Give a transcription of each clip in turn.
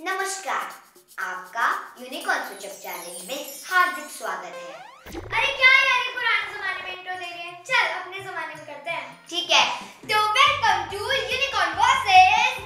नमस्कार आपका यूनिकॉर्न सूचक चैलेंज में हार्दिक स्वागत है। अरे क्या यार ये पुराने जमाने में इंट्रो दे रहे हैं? चल अपने जमाने में करते हैं। ठीक है तो वेलकम टू यूनिकॉर्न वर्सेस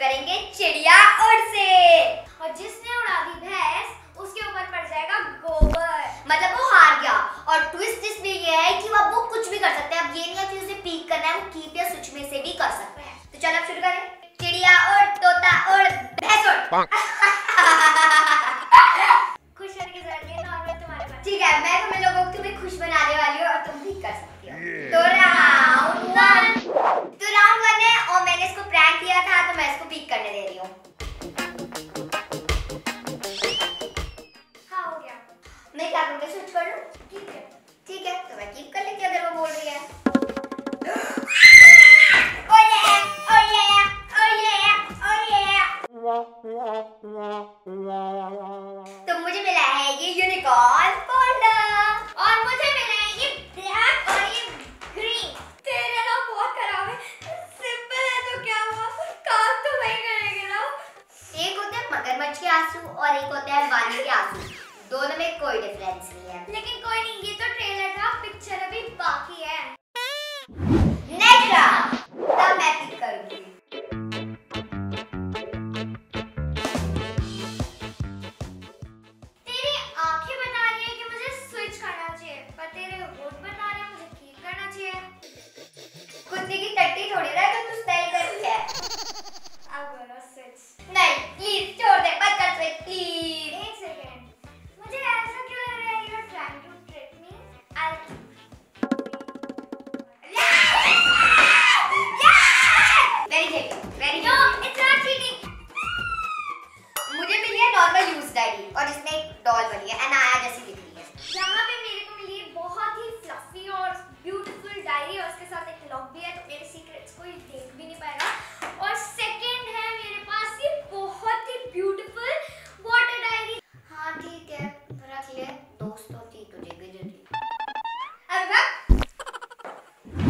करेंगे चिड़िया उड़ से। और जिसने उड़ा दी भैंस, उसके ऊपर पड़ जाएगा गोबर। मतलब वो हार गया। और ट्विस्ट इसमें ये है कि वो कुछ भी कर सकते हैं। अब ये नहीं है कि उसे पीक करना है, वो कीप या स्विच में से भी कर सकते हैं। तो चलो अब शुरू करें। चिड़िया उड़, तोता उड़, भैंस उड़। हैं के आँसू और एक होता है वाली के आँसू। दोनों में कोई डिफरेंस नहीं है। लेकिन कोई नहीं ये तो ट्रेलर था पिक्चर अभी बाकी है। नेक्स्ट द तब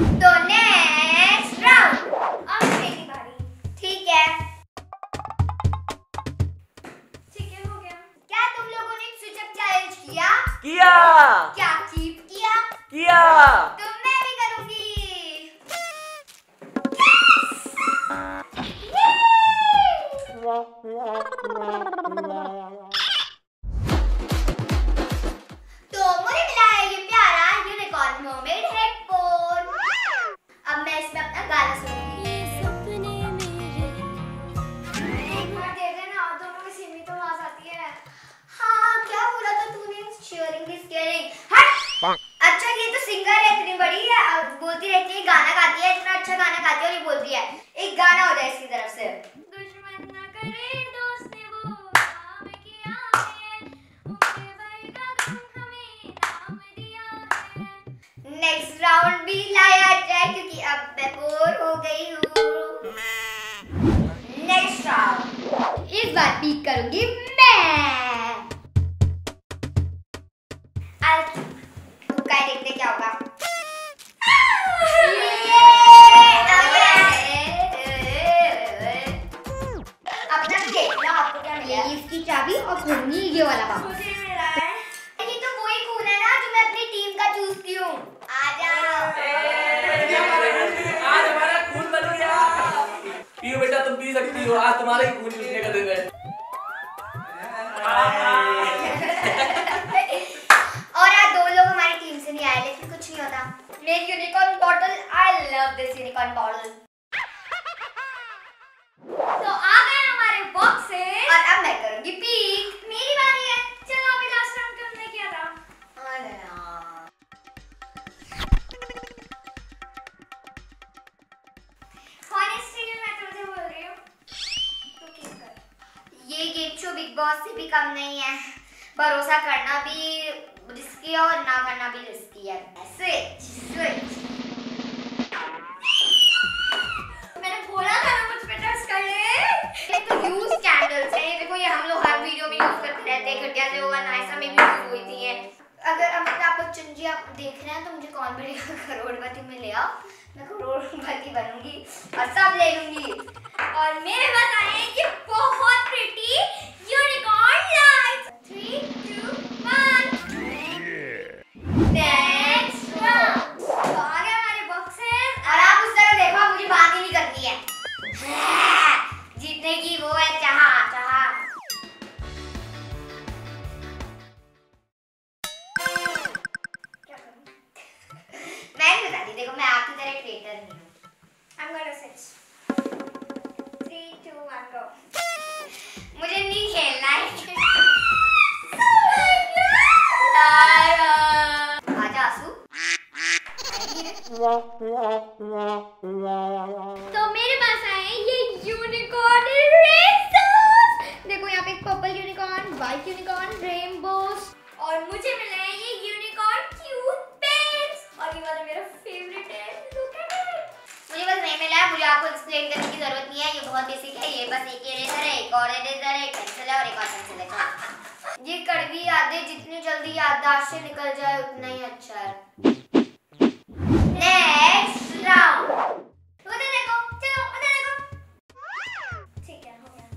तो नेक्स्ट राउंड अब मेरी बारी। ठीक है? ठीक है हो गया। क्या तुम लोगों ने स्विच अप चैलेंज किया? किया। क्या कीप किया? किया। तो मैं भी करूँगी। तो अच्छा ये तो सिंगर है इतनी बड़ी है अब बोलती रहती है गाना गाती है इतना अच्छा गाना गाती है और ये बोलती है। एक गाना हो जाए इसकी तरफ़ से। दुश्मन न करे दोस्त ने वो काम किया है। उनके भाई का गम हमें नाम दिया है। नेक्स्ट राउंड भी लाया जाए क्योंकि अब मैं बोर हो गई हूँ। नेक्स्ट राउंड इस बार पीक करूँगी मैं। हो आज तुम्हारा ही का दिन है। और आज दो लोग हमारी टीम से नहीं आए, लेकिन कुछ नहीं होता। मेरी unicorn bottle I love this unicorn bottle है और ना करना भी रिस्की है। स्विच स्विच मैंने बोला था ना मुझ पे तो यूज़ कैंडल्स है। देखो, ये हम लोग हर वीडियो में यूज़ करते रहते हैं। घटिया से में भी यूज़ हुई थी अगर अमित, आप आप देख रहे हैं तो मुझे कौन बनेगा? करोड़पति में ले आओ। मैं करोड़पति बनूँगी और सब ले लूँगी। और मेरे पास मैं आपकी तरह creator I'm gonna switch. Three, two, one, go. मुझे नहीं खेलना है। तो मेरे पास आए ये यूनिकॉर्न रेसर्स देखो यहाँ पे purple unicorn white unicorn rainbows और मुझे मिले है मुझे आपको एक्सप्लेन करने की ज़रूरत नहीं है ये बहुत बेसिक है ये बस एक इरेजर है एक और इरेजर है एक पेंसिल है और एक और पेंसिल है। ये कड़वी यादें जितनी जल्दी याददाश्त से निकल जाए उतना ही अच्छा है। नेक्स्ट राउंड उधर देखो चलो उधर देखो। ठीक है हो गया।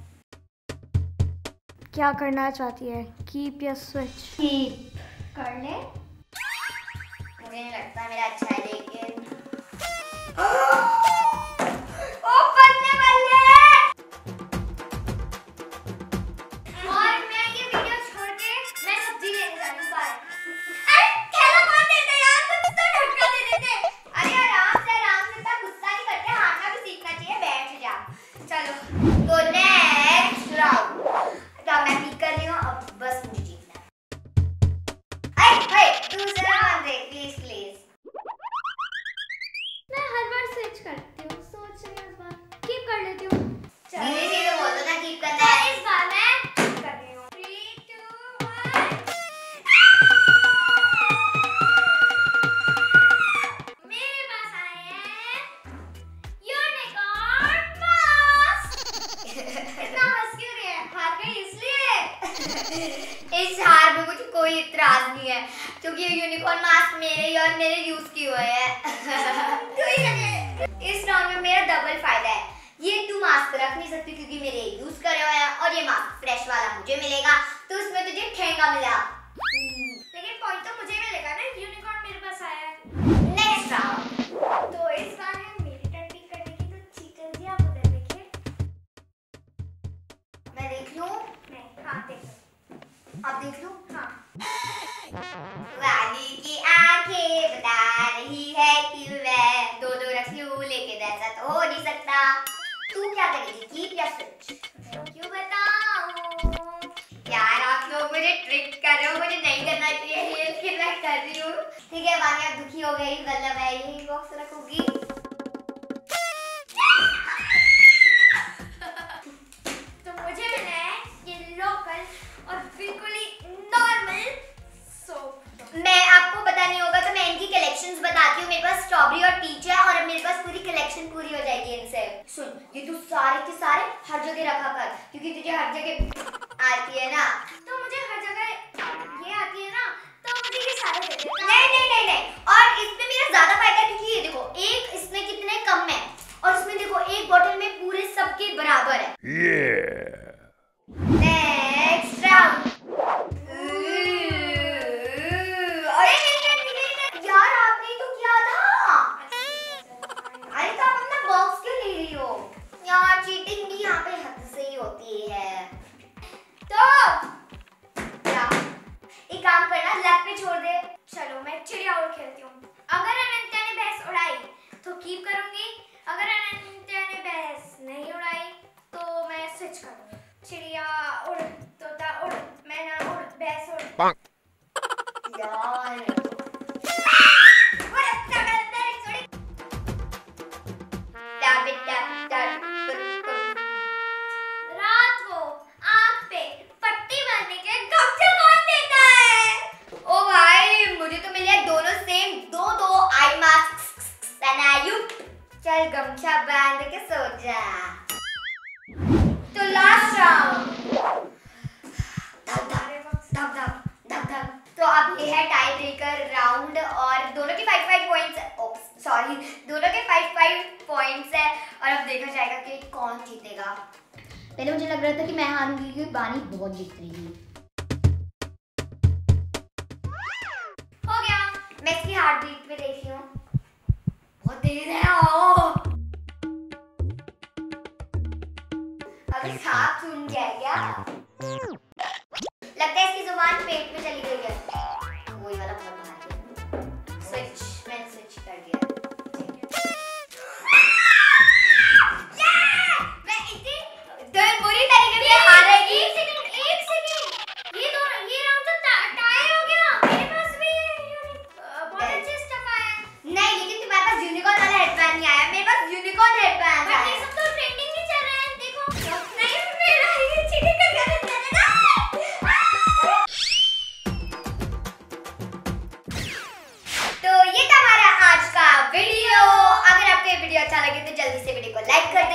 क्या करना चाहती है? कीप या स्विच कीप कर ले। मुझे नहीं लगता मेरा अच्छा है लेकिन कोई इतराज नहीं है, क्योंकि ये यूनिकॉर्न मास्क मेरे ही और मेरे यूज़ की हुए है। इस राउंड में मेरा डबल फ़ायदा है। ये तू मास्क रख नहीं सकती क्योंकि मेरे यूज़ करे हुए हैं और ये मास्क फ्रेश वाला मुझे मिलेगा तो उसमें तुझे ठेंगा मिला। ऐसा तो हो नहीं सकता तू क्या करेगी कीप या स्विच क्यों बताऊँ? यार, आप लोग मुझे ट्रिक कर रहे हो, मुझे नहीं करना चाहिए लेकिन मैं कर रही हूँ। ठीक है वानी आप दुखी हो गई मतलब मैं यही बॉक्स रखूँगी। ये तू सारे के सारे हर जगह रखा कर, क्योंकि तुझे हर जगह आती है ना। तो मुझे हर जगह ये आती है ना तो मुझे ये सारे दे दे। नहीं नहीं नहीं नहीं। और इसमें मेरा ज़्यादा फ़ायदा क्योंकि ये देखो, एक इसमें कितने कम है, और इसमें देखो, एक बॉटल में पूरे सबके बराबर है। नेक्स्ट छोड़ दे। चलो, मैं चिड़िया और खेलती हूँ। अगर अनंत्या ने बहस उड़ाई तो कीप करूँगी। सॉरी दोनों के फाइव फाइव पॉइंट्स है और अब देखा जाएगा कि कौन जीतेगा। पहले मुझे लग रहा था कि मैं हारूँगी क्योंकि बानी बहुत जीत रही है। हो गया। मैं इसकी हार्ट बीट पे देख हूँ। बहुत तेज है ओ अभी सांप सुन क्या? लगता है इसकी ज़ुबान पेट में चली गई है। वीडियो अच्छा लगे तो जल्दी से वीडियो को लाइक कर दे